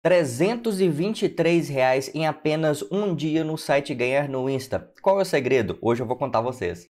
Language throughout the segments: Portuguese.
323 reais em apenas um dia no site Ganhar no Insta. Qual é o segredo? Hoje eu vou contar a vocês.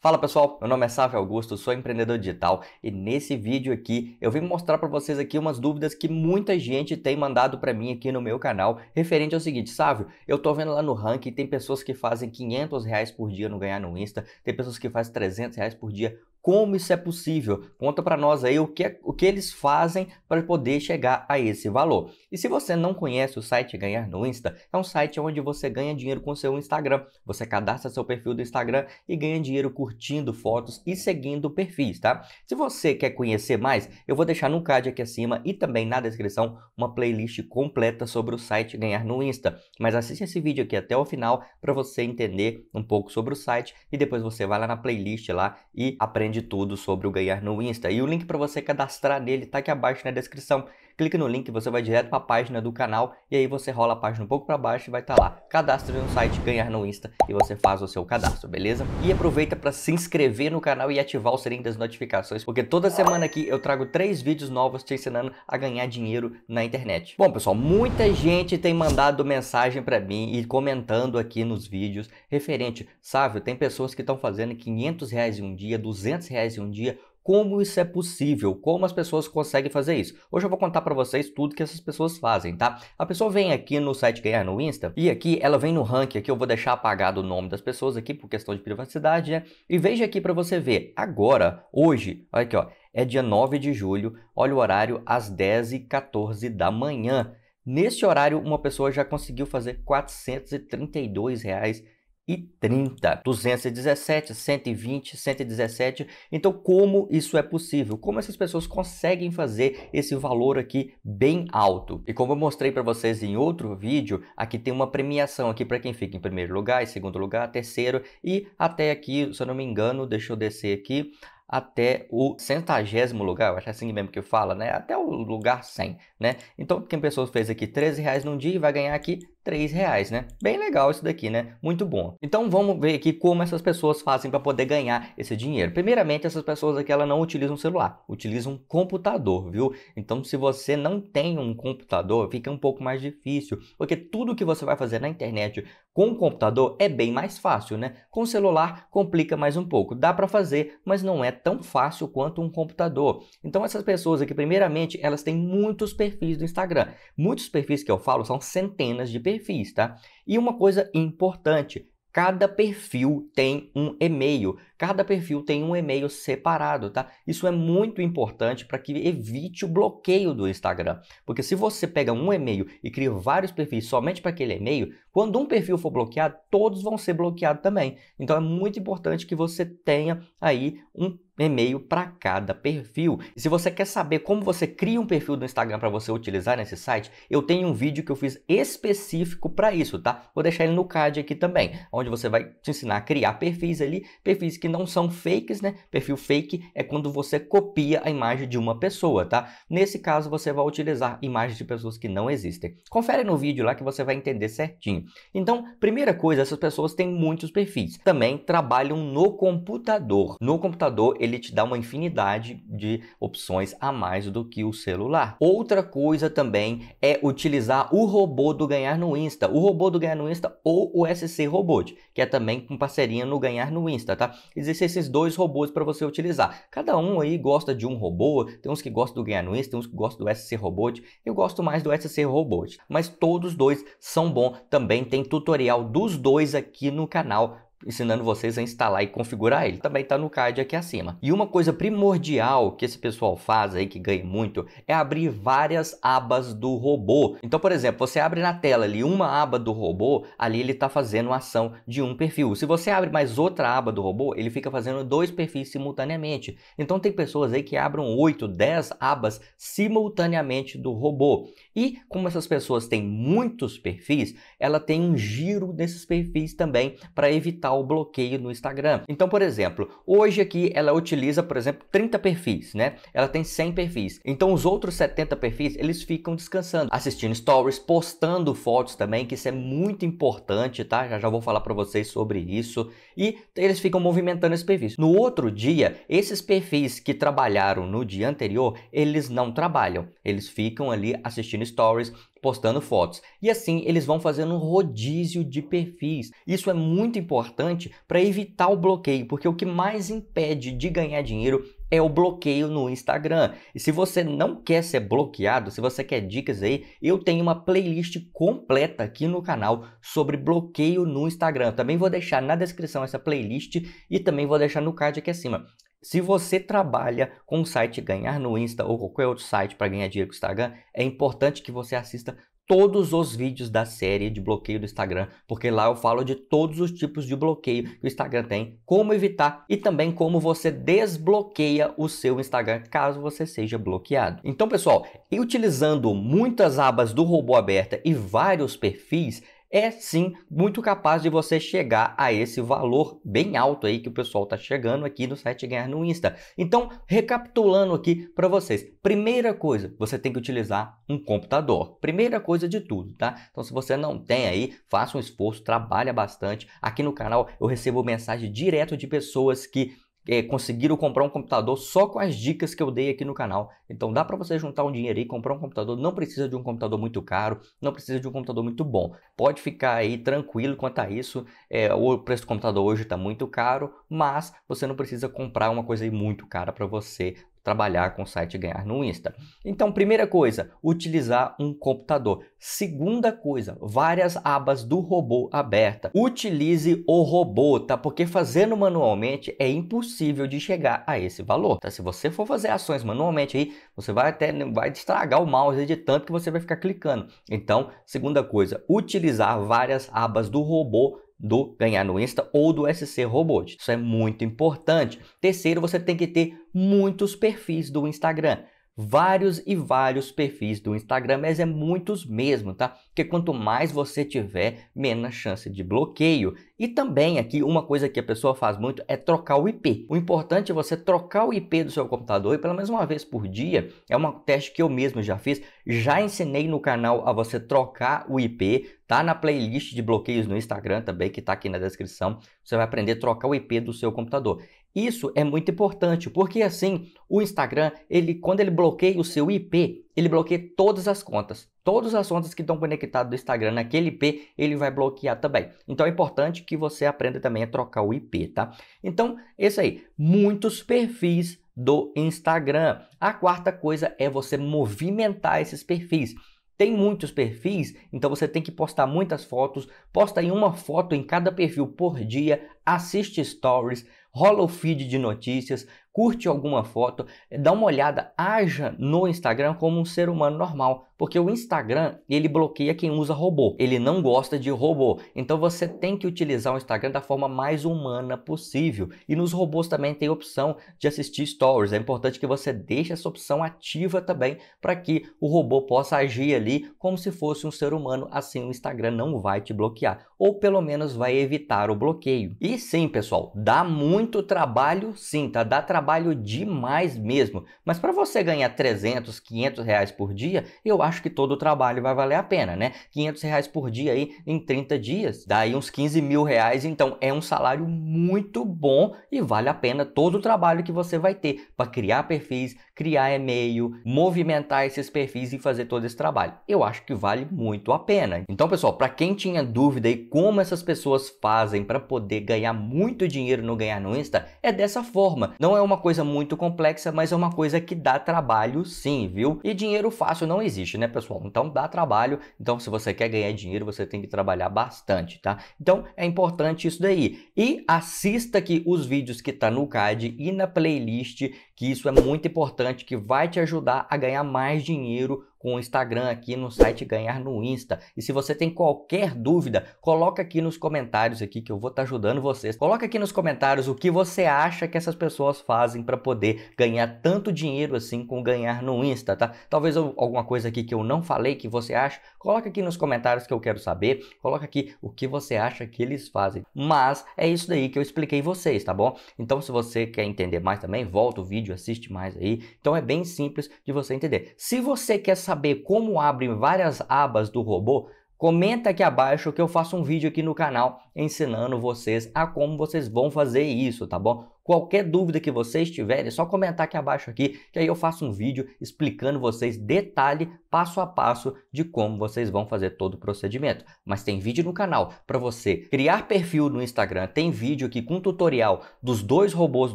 Fala pessoal, meu nome é Sávio Augusto, sou empreendedor digital e nesse vídeo aqui eu vim mostrar para vocês aqui umas dúvidas que muita gente tem mandado para mim aqui no meu canal referente ao seguinte, Sávio, eu tô vendo lá no ranking, tem pessoas que fazem 500 reais por dia no Ganhar no Insta, tem pessoas que fazem 300 reais por dia, como isso é possível? Conta para nós aí o que, é, o que eles fazem para poder chegar a esse valor. E se você não conhece o site Ganhar no Insta, é um site onde você ganha dinheiro com seu Instagram. Você cadastra seu perfil do Instagram e ganha dinheiro curtindo fotos e seguindo perfis, tá? Se você quer conhecer mais, eu vou deixar no card aqui acima e também na descrição uma playlist completa sobre o site Ganhar no Insta. Mas assiste esse vídeo aqui até o final para você entender um pouco sobre o site e depois você vai lá na playlist lá e aprende de tudo sobre o ganhar no Insta. E o link para você cadastrar nele está aqui abaixo na descrição. Clique no link, você vai direto para a página do canal e aí você rola a página um pouco para baixo e vai estar tá lá. Cadastre no site Ganhar no Insta e você faz o seu cadastro, beleza? E aproveita para se inscrever no canal e ativar o sininho das notificações, porque toda semana aqui eu trago três vídeos novos te ensinando a ganhar dinheiro na internet. Bom, pessoal, muita gente tem mandado mensagem para mim e comentando aqui nos vídeos referente, sabe, tem pessoas que estão fazendo 500 reais em um dia, 200 reais em um dia, como isso é possível, como as pessoas conseguem fazer isso. Hoje eu vou contar para vocês tudo que essas pessoas fazem, tá? A pessoa vem aqui no site Ganhar no Insta e aqui ela vem no ranking, aqui eu vou deixar apagado o nome das pessoas aqui por questão de privacidade, né? E veja aqui para você ver, agora, hoje, olha aqui ó, é dia 9 de julho, olha o horário às 10h14 da manhã. Nesse horário, uma pessoa já conseguiu fazer 432 reais e 30, 217, 120, 117. Então, como isso é possível? Como essas pessoas conseguem fazer esse valor aqui bem alto? E como eu mostrei para vocês em outro vídeo, aqui tem uma premiação aqui para quem fica em primeiro lugar, em segundo lugar, terceiro e até aqui, se eu não me engano, deixa eu descer aqui, até o centagésimo lugar, eu acho assim mesmo que fala, né? Até o lugar 100, né? Então, quem pessoa fez aqui 13 reais num dia e vai ganhar aqui 3 reais, né? Bem legal isso daqui, né? Muito bom. Então, vamos ver aqui como essas pessoas fazem para poder ganhar esse dinheiro. Primeiramente, essas pessoas aqui, elas não utilizam celular, utilizam um computador, viu? Então, se você não tem um computador, fica um pouco mais difícil, porque tudo que você vai fazer na internet com o computador é bem mais fácil, né? Com o celular, complica mais um pouco. Dá para fazer, mas não é tão fácil quanto um computador. Então essas pessoas aqui, primeiramente, elas têm muitos perfis do Instagram. Muitos perfis que eu falo são centenas de perfis, tá? E uma coisa importante, cada perfil tem um e-mail. Cada perfil tem um e-mail separado, tá? Isso é muito importante para que evite o bloqueio do Instagram. Porque se você pega um e-mail e cria vários perfis somente para aquele e-mail, quando um perfil for bloqueado, todos vão ser bloqueados também. Então é muito importante que você tenha aí um e-mail para cada perfil. E se você quer saber como você cria um perfil do Instagram para você utilizar nesse site, eu tenho um vídeo que eu fiz específico para isso, tá? Vou deixar ele no card aqui também, onde você vai te ensinar a criar perfis ali, perfis que não são fakes, né? Perfil fake é quando você copia a imagem de uma pessoa, tá? Nesse caso, você vai utilizar imagens de pessoas que não existem. Confere no vídeo lá que você vai entender certinho. Então, primeira coisa, essas pessoas têm muitos perfis. Também trabalham no computador. No computador, ele te dá uma infinidade de opções a mais do que o celular. Outra coisa também é utilizar o robô do Ganhar no Insta. O robô do Ganhar no Insta ou o SC Robot, que é também com parceria no Ganhar no Insta, tá? existem esses dois robôs para você utilizar. Cada um aí gosta de um robô, tem uns que gostam do GNU, tem uns que gostam do SC Robot, eu gosto mais do SC Robot, mas todos dois são bons, também tem tutorial dos dois aqui no canal ensinando vocês a instalar e configurar ele. Também está no card aqui acima. E uma coisa primordial que esse pessoal faz aí, que ganha muito, é abrir várias abas do robô. Então, por exemplo, você abre na tela ali uma aba do robô, ali ele está fazendo ação de um perfil. Se você abre mais outra aba do robô, ele fica fazendo dois perfis simultaneamente. Então, tem pessoas aí que abrem 8, 10 abas simultaneamente do robô. E como essas pessoas têm muitos perfis, ela tem um giro desses perfis também para evitar o bloqueio no Instagram. Então, por exemplo, hoje aqui ela utiliza, por exemplo, 30 perfis, né? Ela tem 100 perfis. Então, os outros 70 perfis, eles ficam descansando, assistindo stories, postando fotos também, que isso é muito importante, tá? Já já vou falar para vocês sobre isso. E eles ficam movimentando esse perfis. No outro dia, esses perfis que trabalharam no dia anterior, eles não trabalham. Eles ficam ali assistindo stories, postando fotos. E assim eles vão fazendo um rodízio de perfis. Isso é muito importante para evitar o bloqueio, porque o que mais impede de ganhar dinheiro é o bloqueio no Instagram. E se você não quer ser bloqueado, se você quer dicas aí, eu tenho uma playlist completa aqui no canal sobre bloqueio no Instagram. Também vou deixar na descrição essa playlist e também vou deixar no card aqui acima. Se você trabalha com o site Ganhar no Insta ou qualquer outro site para ganhar dinheiro com o Instagram, é importante que você assista todos os vídeos da série de bloqueio do Instagram, porque lá eu falo de todos os tipos de bloqueio que o Instagram tem, como evitar e também como você desbloqueia o seu Instagram caso você seja bloqueado. Então, pessoal, utilizando muitas abas do robô aberta e vários perfis, é sim muito capaz de você chegar a esse valor bem alto aí que o pessoal está chegando aqui no site Ganhar no Insta. Então, recapitulando aqui para vocês. Primeira coisa, você tem que utilizar um computador. Primeira coisa de tudo, tá? Então, se você não tem aí, faça um esforço, trabalha bastante. Aqui no canal eu recebo mensagem direto de pessoas que é, conseguiram comprar um computador só com as dicas que eu dei aqui no canal. Então dá para você juntar um dinheiro e comprar um computador. Não precisa de um computador muito caro, não precisa de um computador muito bom. Pode ficar aí tranquilo quanto a isso. É, o preço do computador hoje está muito caro, mas você não precisa comprar uma coisa muito cara para você trabalhar com o site e ganhar no Insta. Então, primeira coisa, utilizar um computador. Segunda coisa, várias abas do robô aberta. Utilize o robô, tá? Porque fazendo manualmente é impossível de chegar a esse valor, tá? Se você for fazer ações manualmente aí, você vai até vai estragar o mouse de tanto que você vai ficar clicando. Então, segunda coisa, utilizar várias abas do robô do ganhar no Insta ou do SC Robot. Isso é muito importante. Terceiro, você tem que ter muitos perfis do Instagram vários e vários perfis do Instagram, mas é muitos mesmo, tá? Porque quanto mais você tiver, menos chance de bloqueio. E também aqui uma coisa que a pessoa faz muito é trocar o IP. O importante é você trocar o IP do seu computador e pelo menos uma vez por dia. É um teste que eu mesmo já fiz. Já ensinei no canal a você trocar o IP. Tá na playlist de bloqueios no Instagram também, que tá aqui na descrição. Você vai aprender a trocar o IP do seu computador. Isso é muito importante, porque assim, o Instagram, ele quando ele bloqueia o seu IP, ele bloqueia todas as contas. Todas as contas que estão conectadas do Instagram naquele IP, ele vai bloquear também. Então é importante que você aprenda também a trocar o IP, tá? Então, esse aí, muitos perfis do Instagram. A quarta coisa é você movimentar esses perfis. Tem muitos perfis, então você tem que postar muitas fotos. Posta aí uma foto em cada perfil por dia, assiste stories, rola o feed de notícias, curte alguma foto, dá uma olhada, haja no Instagram como um ser humano normal. Porque o Instagram, ele bloqueia quem usa robô. Ele não gosta de robô. Então você tem que utilizar o Instagram da forma mais humana possível. E nos robôs também tem opção de assistir stories. É importante que você deixe essa opção ativa também para que o robô possa agir ali como se fosse um ser humano. Assim o Instagram não vai te bloquear. Ou pelo menos vai evitar o bloqueio. E sim, pessoal, dá muito trabalho sim, tá? Dá trabalho demais mesmo. Mas para você ganhar 300, 500 reais por dia, eu acho acho que todo o trabalho vai valer a pena, né? 500 reais por dia aí em 30 dias, daí uns 15 mil reais, então é um salário muito bom e vale a pena todo o trabalho que você vai ter para criar perfis, criar e-mail, movimentar esses perfis e fazer todo esse trabalho. Eu acho que vale muito a pena. Então, pessoal, para quem tinha dúvida aí como essas pessoas fazem para poder ganhar muito dinheiro no ganhar no Insta, é dessa forma. Não é uma coisa muito complexa, mas é uma coisa que dá trabalho sim, viu? E dinheiro fácil não existe né, pessoal? Então dá trabalho. Então, se você quer ganhar dinheiro, você tem que trabalhar bastante, tá? Então é importante isso daí. E assista aqui os vídeos que tá no card e na playlist, que isso é muito importante, que vai te ajudar a ganhar mais dinheiro com o Instagram aqui no site Ganhar no Insta. E se você tem qualquer dúvida, coloca aqui nos comentários aqui que eu vou estar tá ajudando vocês. Coloca aqui nos comentários o que você acha que essas pessoas fazem para poder ganhar tanto dinheiro assim com ganhar no Insta, tá? Talvez alguma coisa aqui que eu não falei que você acha, coloca aqui nos comentários que eu quero saber. Coloca aqui o que você acha que eles fazem. Mas é isso daí que eu expliquei vocês, tá bom? Então se você quer entender mais também, volta o vídeo, assiste mais aí. Então é bem simples de você entender. Se você quer saber como abre várias abas do robô, comenta aqui abaixo que eu faço um vídeo aqui no canal ensinando vocês a como vocês vão fazer isso, tá bom? Qualquer dúvida que vocês tiverem, é só comentar aqui abaixo aqui, que aí eu faço um vídeo explicando vocês detalhe, passo a passo de como vocês vão fazer todo o procedimento. Mas tem vídeo no canal para você criar perfil no Instagram, tem vídeo aqui com tutorial dos dois robôs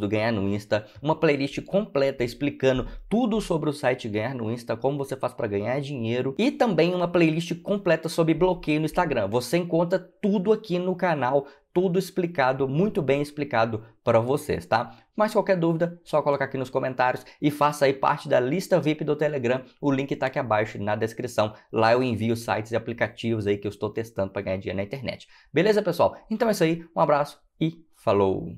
do Ganhar no Insta, uma playlist completa explicando tudo sobre o site Ganhar no Insta, como você faz para ganhar dinheiro e também uma playlist completa sobre bloqueio no Instagram. Você encontra tudo aqui no canal tudo explicado, muito bem explicado para vocês, tá? Mas qualquer dúvida, só colocar aqui nos comentários e faça aí parte da lista VIP do Telegram. O link está aqui abaixo na descrição. Lá eu envio sites e aplicativos aí que eu estou testando para ganhar dinheiro na internet. Beleza, pessoal? Então é isso aí. Um abraço e falou!